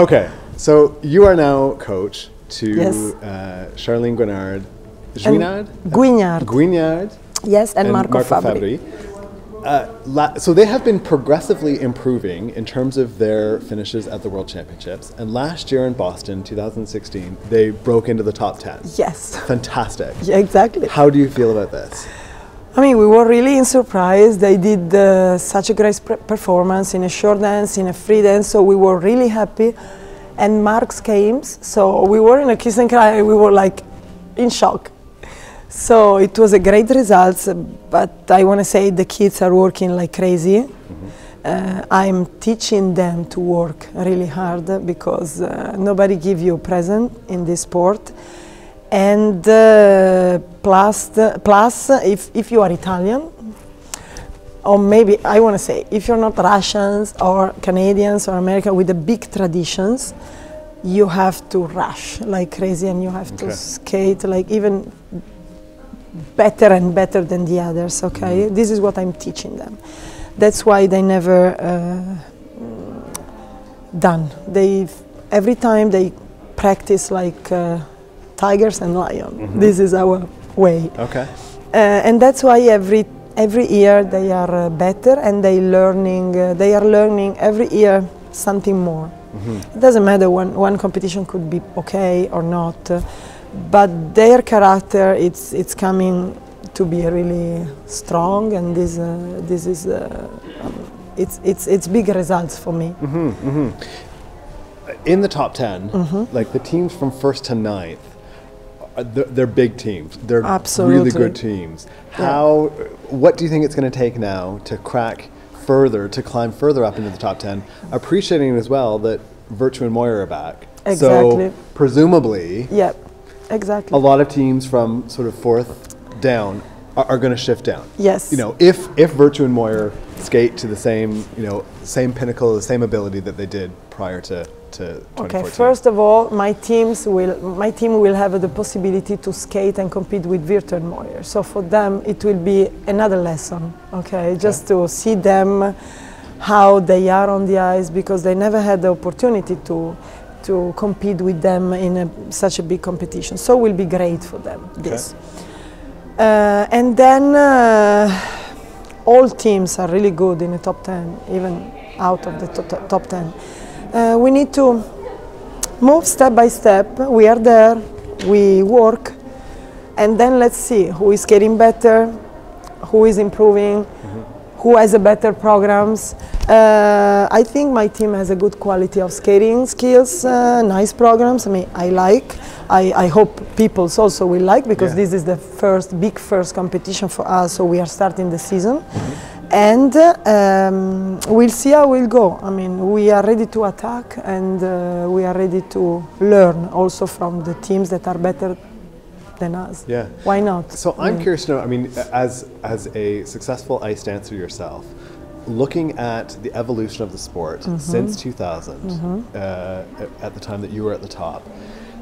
Okay, so you are now coach to Yes. uh, Charlene Guinard, Guinard, Guignard. Guignard, Yes, and, Marco, Fabbri. Fabbri. Uh, la- so they have been progressively improving in terms of their finishes at the World Championships. And last year in Boston, 2016, they broke into the top 10. Yes, Fantastic. yeah, exactly. How do you feel about this? I mean, we were really surprised. They did uh, such a great performance in a short dance, in a free dance, so we were really happy. And Marx came, so we were in a kiss and cry. We were like in shock. So it was a great result, but I want to say the kids are working like crazy. Uh, I'm teaching them to work really hard because uh, nobody give you a present in this sport. And uh, plus, plus if, if you are Italian, or maybe I want to say, if you're not Russians or Canadians or American with the big traditions, you have to rush like crazy and you have Okay. to skate like even better and better than the others. Okay, this is what I'm teaching them. That's why they never uh, done. They every time they practice like uh, tigers and lion. This is our way. Okay. Uh, and that's why every every year they are uh, better and they learning uh, they are learning every year something more it doesn't matter when one competition could be okay or not uh, but their character it's it's coming to be really strong and this uh, this is uh, um, it's it's it's big results for me In the top 10, Mm-hmm. like the teams from first to ninth, Uh, they're, they're big teams. They're really Absolutely. good teams. How, what do you think it's going to take now to crack further, to climb further up into the top 10, appreciating as well that Virtue and Moir are back? Exactly. So, presumably, yeah exactly a lot of teams from sort of fourth down are, are going to shift down. Yes. You know, if if Virtue and Moir skate to the same, you know, same pinnacle, the same ability that they did prior to to 2014. Okay, first of all, my teams will my team will have the possibility to skate and compete with Virtual Moir. So for them, it will be another lesson. Okay, just to see them how they are on the ice because they never had the opportunity to to compete with them in a, such a big competition. So it will be great for them. This. Uh, and then uh, all teams are really good in the top 10, even out of the top 10. Uh, we need to move step by step. We are there, we work, and then let's see who is getting better, who is improving, who has a better programs. Uh, I think my team has a good quality of skating skills, uh, nice programs. I mean, I like. I, I hope people also will like because Yeah. this is the first big first competition for us. So we are starting the season, and um, we'll see how we'll go. I mean, we are ready to attack, and uh, we are ready to learn also from the teams that are better than us. Yeah. Why not? So I'm curious to know. I mean, as as a successful ice dancer yourself, looking at the evolution of the sport Mm-hmm. since 2000, uh, at the time that you were at the top,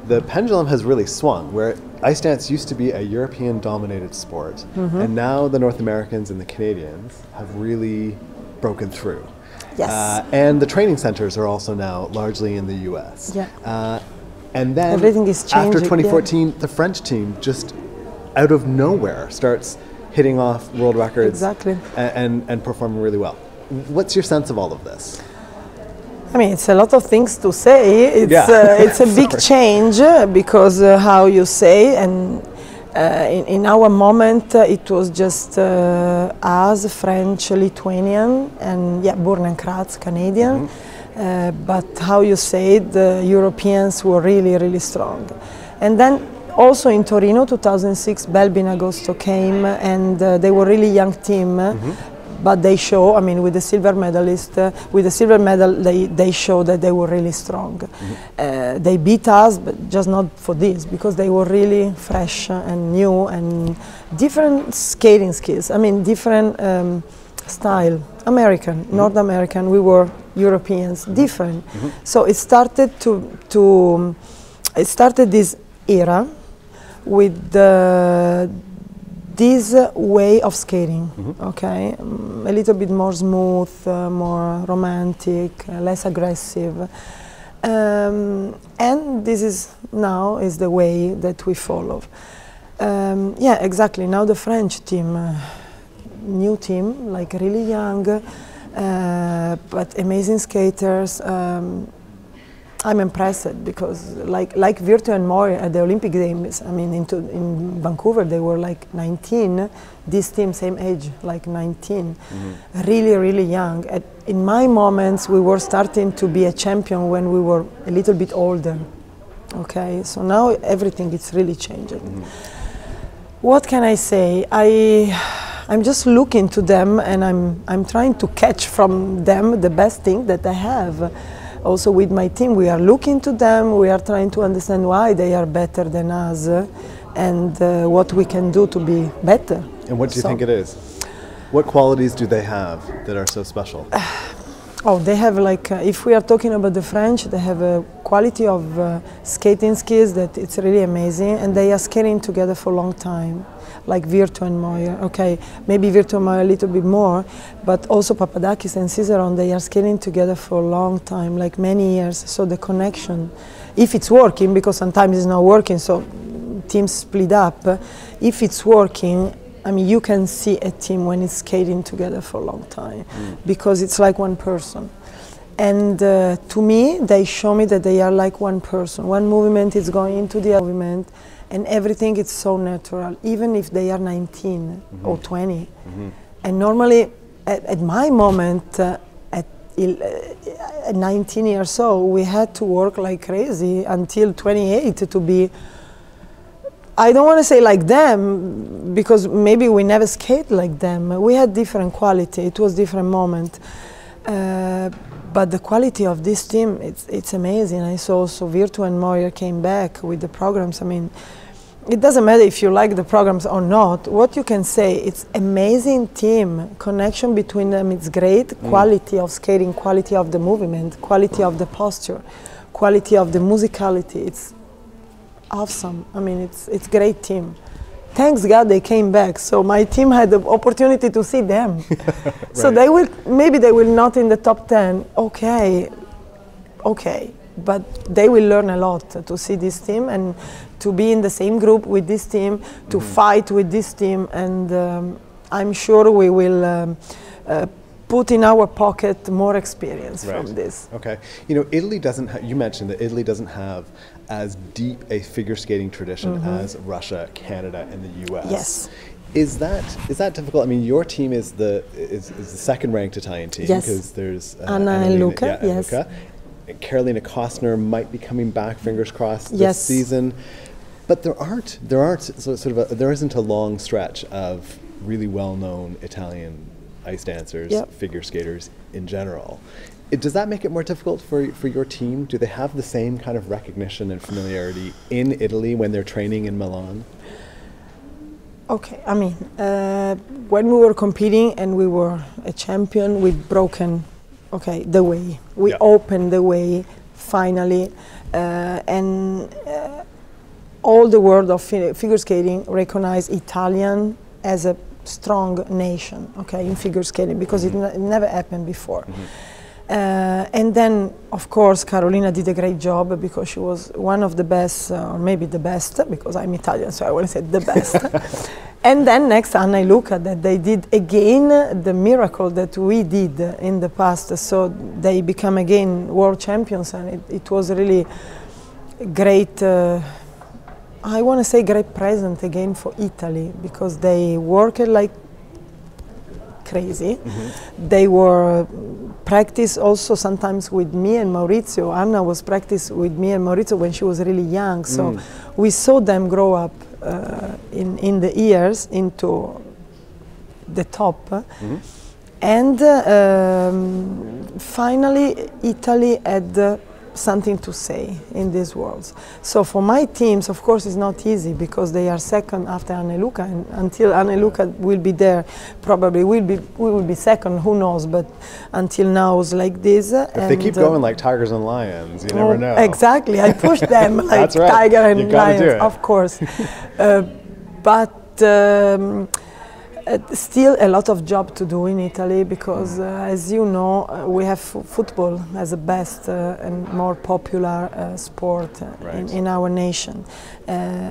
the pendulum has really swung. Where ice dance used to be a European-dominated sport, Mm-hmm. and now the North Americans and the Canadians have really broken through. Yes. Uh, and the training centers are also now largely in the U.S. Yeah. Uh, and then Everything is after changing, yeah. 2014, the French team just out of nowhere starts hitting off world records Exactly. a- and, and, performing really well. What's your sense of all of this? I mean, it's a lot of things to say. It's Yeah. uh, it's a big change uh, because uh, how you say and uh, in, in our moment uh, it was just uh, us, French, Lithuanian, and yeah, Bourne and Kraatz, Canadian. Uh, but how you say the Europeans were really, really strong. And then also in Torino, 2006, Belbin Agosto came, and uh, they were really young team. uh, But they show, I mean, with the silver medalist, uh, with the silver medal, they, they show that they were really strong. Uh, they beat us, but just not for this, because they were really fresh and new and different skating skills. I mean, different um, style. American, North American, we were Europeans, different. So it started to, to, it started this era with the, this way of skating, okay? Mm, a little bit more smooth, uh, more romantic, uh, less aggressive. Um, and this is now is the way that we follow. Um, yeah, exactly. Now the French team, uh, new team, like really young, uh, but amazing skaters. I'm impressed because like like Virtue and Moir at the Olympic Games, I mean into, in Vancouver they were like 19, this team same age, like 19, mm-hmm. really really young. At, in my moments we were starting to be a champion when we were a little bit older. Okay, so now everything is really changing. Mm-hmm. What can I say? I I'm just looking to them and I'm I'm trying to catch from them the best thing that I have also with my team, we are looking to them, we are trying to understand why they are better than us uh, and uh, what we can do to be better. And what do you so think it is? What qualities do they have that are so special? oh, they have like, uh, if we are talking about the French, they have a quality of uh, skating skills that it's really amazing and they are skating together for a long time like Virtue and Moir. Okay, maybe Virtue and Moir a little bit more, but also Papadakis and Cizeron, they are skating together for a long time, like many years. So the connection, if it's working, because sometimes it's not working, so teams split up. If it's working, I mean, you can see a team when it's skating together for a long time mm. because it's like one person. And uh, to me, they show me that they are like one person. One movement is going into the other movement and everything is so natural, even if they are 19 mm-hmm. or 20. Mm-hmm. And normally, at, at my moment, uh, at, uh, at 19 years old, we had to work like crazy until 28 to be. I don't want to say like them because maybe we never skate like them. We had different quality. It was different moment. Uh, but the quality of this team, it's, it's amazing. I saw also Virtue and Moir came back with the programs. I mean, it doesn't matter if you like the programs or not. What you can say, it's amazing team connection between them. It's great mm. quality of skating, quality of the movement, quality of the posture, quality of the musicality. It's awesome. I mean, it's it's great team. Thanks God they came back. So my team had the opportunity to see them. right. So they will maybe they will not in the top ten. Okay, okay but they will learn a lot to see this team and to be in the same group with this team, to mm-hmm. fight with this team, and um, I'm sure we will. Um, uh, put in our pocket more experience right. from this. Okay. You know, Italy doesn't, ha- you mentioned that Italy doesn't have as deep a figure skating tradition mm-hmm. as Russia, Canada, and the US. Yes. Is that is that difficult? I mean, your team is the is, is the second ranked Italian team because yes. there's uh, Anna and Luca. Yeah, yes. Luca. Carolina Kostner might be coming back, fingers crossed, this yes. season. But there aren't there aren't so sort of a, there isn't a long stretch of really well-known Italian ice dancers, yep. figure skaters in general. It, does that make it more difficult for for your team? Do they have the same kind of recognition and familiarity in Italy when they're training in Milan? Okay, I mean, uh, when we were competing and we were a champion, we'd broken okay the way we yeah. opened the way finally uh, and uh, all the world of figure skating recognize italian as a strong nation okay in figure skating because mm-hmm. it, never happened before mm-hmm. Uh, and then, of course, Carolina did a great job because she was one of the best, uh, or maybe the best, because I'm Italian, so I want to say the best. And then next, Anna and Luca, that they did again the miracle that we did in the past. So they become again world champions, and it, it was really great. Uh, I want to say great present again for Italy because they worked like crazy. Mm-hmm. They were practice also sometimes with me and Maurizio. Anna was practice with me and Maurizio when she was really young. So mm. we saw them grow up uh, in, in the years into the top. Mm-hmm. And uh, um, finally, Italy had something to say in these worlds. So for my teams, of course, it's not easy because they are second after Luca, and until Luca will be there, probably we'll be we will be second. Who knows? But until now, it's like this. If they keep uh, going like tigers and lions, you never oh, know. Exactly, I push them like right. tiger and lions, of course. uh, but. Um, still a lot of job to do in Italy because, uh, as you know, uh, we have football as the best uh, and more popular uh, sport uh, Right. in, in our nation.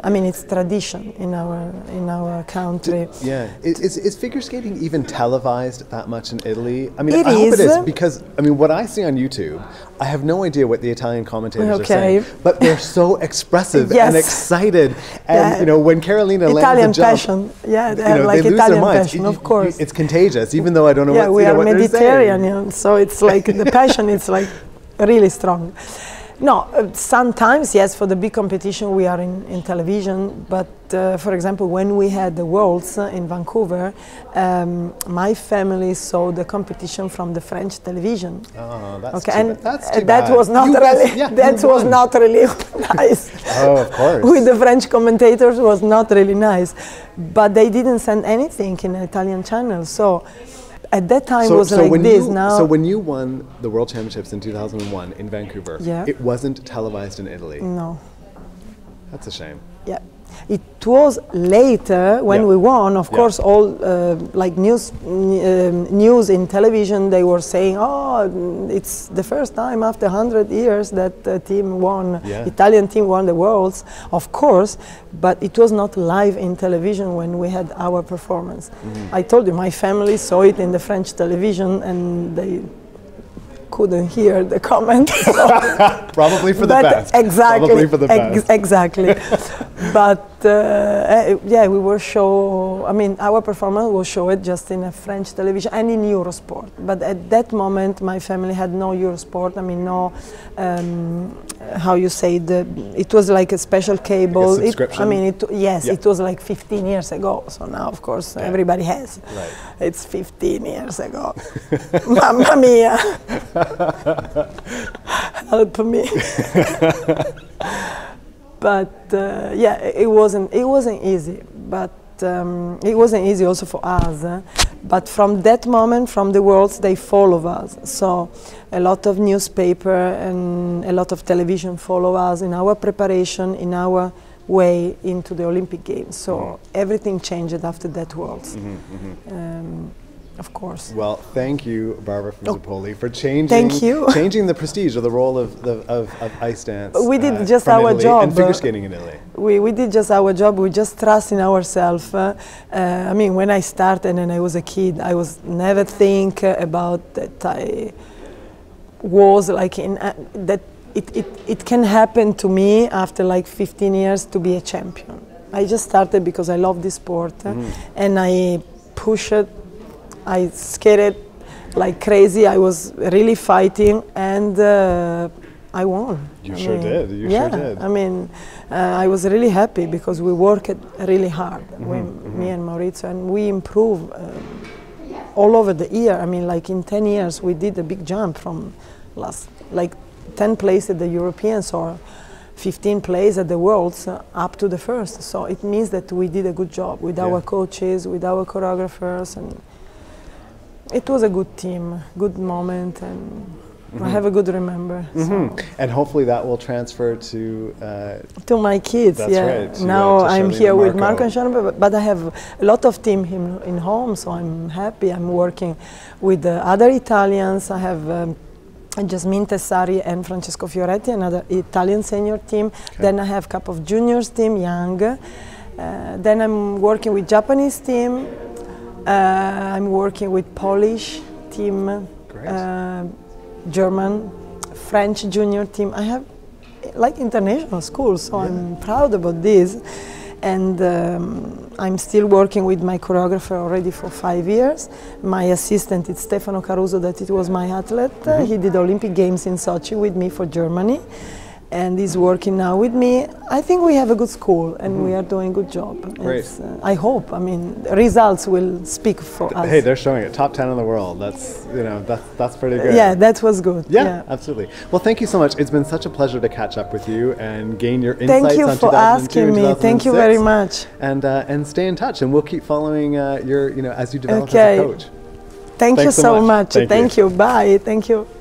I mean, it's tradition in our in our country. Yeah, is, is, is figure skating even televised that much in Italy? I mean, It I hope it is. is because I mean, what I see on YouTube, I have no idea what the Italian commentators are saying, but they're so expressive Yes. and excited, and Yeah. you know, when Carolina Italian lands a jump, passion. Yeah, they you know, like they lose Italian their minds. passion, of course. it's contagious, even though I don't know yeah, what, we you know, are what they're saying. Mediterranean, so it's like the passion is like really strong. No, uh, sometimes yes, for the big competition we are in, in television, but uh, for example, when we had the Worlds uh, in Vancouver, um, my family saw the competition from the French television. Oh, that's Okay, and. That's uh, that bad. was not You really yeah, that was won. not really nice. Oh, of course. With the French commentators was not really nice, but they didn't send anything in Italian channel. So at that time was like when this. you, now so when you won the World Championships in 2001 in Vancouver, Yeah. it wasn't televised in Italy. no, That's a shame. yeah. It was later when Yeah. we won. Of Yeah. course, all uh, like news um, news in television, they were saying, "Oh, mm, it's the first time after 100 years that the team won, Yeah. Italian team won the worlds." Of course, but it was not live in television when we had our performance. Mm-hmm. I told you, my family saw it in the French television, and they couldn't hear the comments. Probably for the but best. Exactly. Probably for the ex- best. exactly. but uh, eh, yeah, we were show. I mean, our performance was showed just in a French television and in Eurosport. But at that moment, my family had no Eurosport. I mean, no. Um, how you say the? It was like a special cable. It- I mean, it, yes, Yeah. it was like 15 years ago. So now, of course, Yeah. everybody has. Right. It's 15 years ago. Mamma mia. Help me. but uh, yeah, it wasn't it wasn't easy. But um, it wasn't easy also for us. eh. But from that moment, from the worlds, they follow us. So a lot of newspaper and a lot of television follow us in our preparation, in our way into the Olympic Games. So everything changed after that worlds. Um, of course. Well, thank you, Barbara Oh. For changing Thank you. changing the prestige or the role of, the, of, of ice dance. uh, We did just from our Italy job, and figure uh, skating in Italy. we, we did just our job. We just trust in ourselves. Uh, uh, I mean, when I started and I was a kid, I was never think uh, about that I was like in uh, that. It, it, it can happen to me after like 15 years to be a champion. I just started because I love this sport uh, and I push it. I skated like crazy. I was really fighting and uh, I won. You I sure did. You sure yeah, did. I mean, uh, I was really happy because we worked really hard, Mm-hmm, we, me and Maurizio, and we improve um, all over the year. I mean, like in 10 years, we did a big jump from last, like 10 places at the Europeans or 15 plays at the Worlds uh, up to the first. So it means that we did a good job with our coaches, with our choreographers, and it was a good team, good moment, and I have a good remember. so. Mhm. And hopefully that will transfer to. Uh, To my kids, That's yeah. right, to, uh, now to I'm here with Marco. And Charlène, but, but I have a lot of team in, in home, so I'm happy. I'm working with the other Italians. I have um, Jasmine Tessari and Francesco Fioretti, another Italian senior team. Then I have a couple of juniors team, young. Uh, then I'm working with Japanese team. Uh, I'm working with Polish team, uh, German, French junior team. I have like international schools, so I'm proud about this. And um, I'm still working with my choreographer already for five years. My assistant is Stefano Caruso, that it was my athlete. Uh, he did Olympic Games in Sochi with me for Germany, and he's working now with me. I think we have a good school, and we are doing a good job. Great. Uh, I hope. I mean, results will speak for us. hey, they're showing it. Top 10 in the world. That's, you know, that's, that's pretty good. yeah, that was good. Yeah, absolutely. Well, thank you so much. It's been such a pleasure to catch up with you and gain your insights Thank you on for asking me. Thank you very much. And uh, and stay in touch, and we'll keep following uh, your, you know, as you develop Okay. as a coach. Thank you Thanks so so much. much. Thank you. Thank you. Bye. Thank you.